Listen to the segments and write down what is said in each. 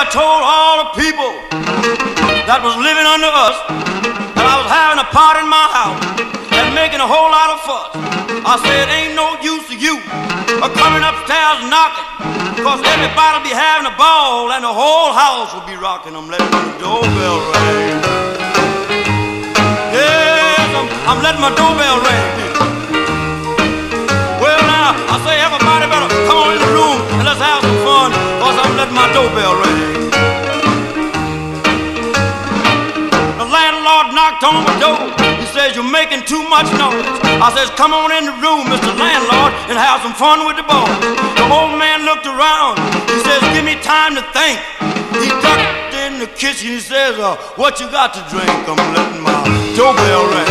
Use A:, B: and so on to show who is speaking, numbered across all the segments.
A: I told all the people that was living under us that I was having a party in my house and making a whole lot of fuss. I said, ain't no use to you or coming upstairs knocking, cause everybody be having a ball and the whole house will be rocking. I'm letting the doorbell ring. Yes, I'm, I'm letting my doorbell ring. He says, You're making too much noise. I says, Come on in the room, Mr. Landlord, and have some fun with the boys. The old man looked around. He says, Give me time to think. He ducked in the kitchen. He says, uh, What you got to drink? I'm letting my doorbell ring.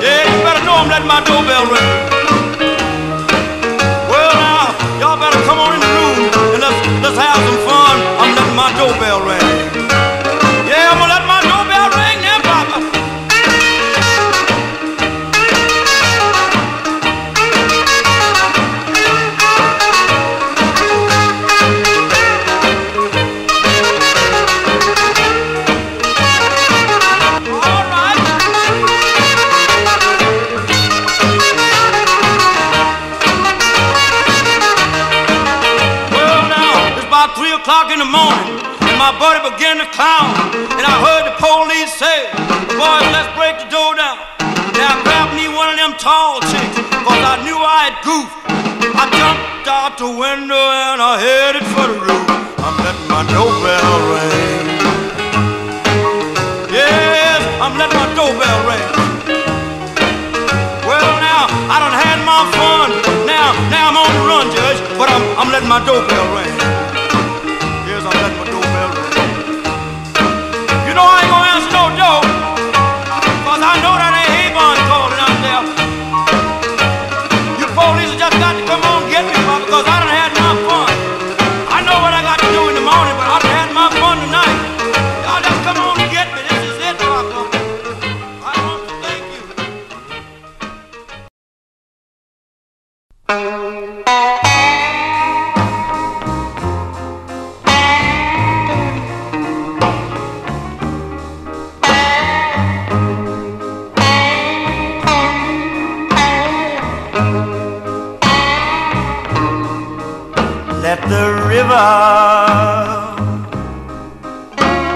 A: Yeah, you better know I'm letting my doorbell ring. Buddy began to clown. And I heard the police say, Boys, let's break the door down. Now, grab me one of them tall chicks, cause I knew I had goofed. I jumped out the window and I headed for the roof. I'm letting my doorbell ring. Yes, I'm letting my doorbell ring. Well, now, I done had my fun. Now, now I'm on the run, Judge, but I'm, I'm letting my doorbell ring.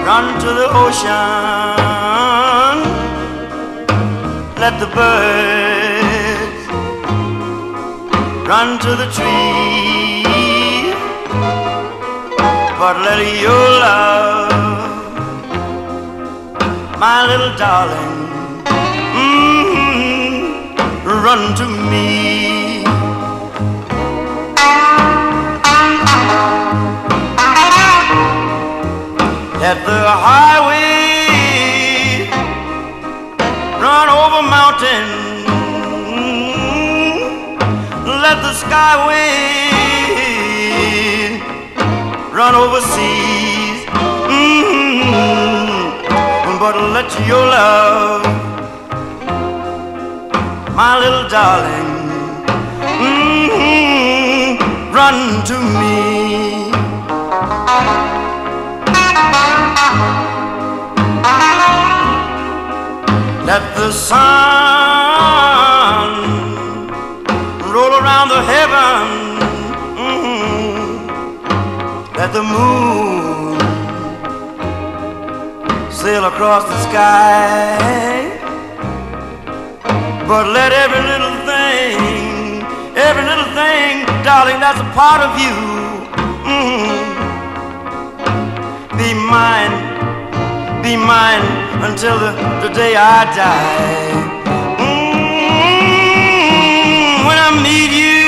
A: Run to the ocean. Let the birds run to the trees. But let your love, my little darling, mm, run to me. Let the highway run over mountains. Let the skyway run over seas. Mm, But let your love, my little darling, mm, run to me. The sun roll around the heaven. Mhm. Let the moon sail across the sky. But let every little thing, every little thing, darling, that's a part of you, mhm, be mine be mine until the, the day I die. Mm, when I meet you,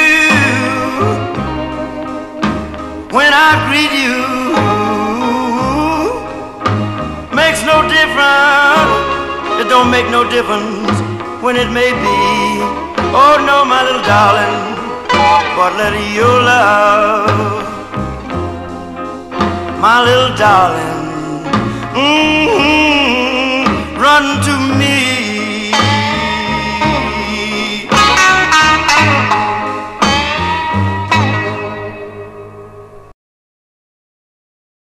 A: when I greet you, makes no difference. It don't make no difference when it may be. Oh no, my little darling, but let your love, my little darling mm, run to.